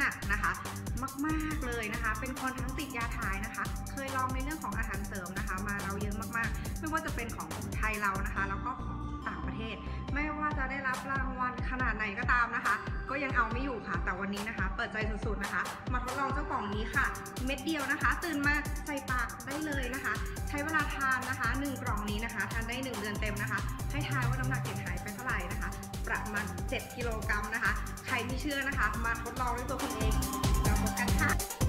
หนักนะคะ มากๆเลยนะคะ เป็นคนทั้งติดยาถ่ายนะคะ เคยลองในเรื่องของอาหารเสริมนะคะ มาเราเยอะมากๆ ไม่ว่าจะเป็นของไทยเรานะคะ แล้วก็ของต่างประเทศ ไม่ว่าจะได้รับรางวัลขนาดไหนก็ตามนะคะ ก็ยังเอาไม่อยู่ค่ะ แต่วันนี้นะคะ เปิดใจสุดๆนะคะ มาทดลองเจ้ากล่องนี้ค่ะ เม็ดเดียวนะคะ ตื่นมาใส่ปากได้เลยนะคะ ใช้เวลาทานนะคะ 1 กล่องนี้นะคะ ทานได้ 1 เดือนเต็มนะคะ ให้ทายว่าน้ำหนักเก็บหายไปเท่าไหร่นะคะ ประมาณ 7 กิโลกรัมนะคะ ไม่เชื่อนะคะ มาทดลองด้วยตัวคุณเองแล้วพบกันค่ะ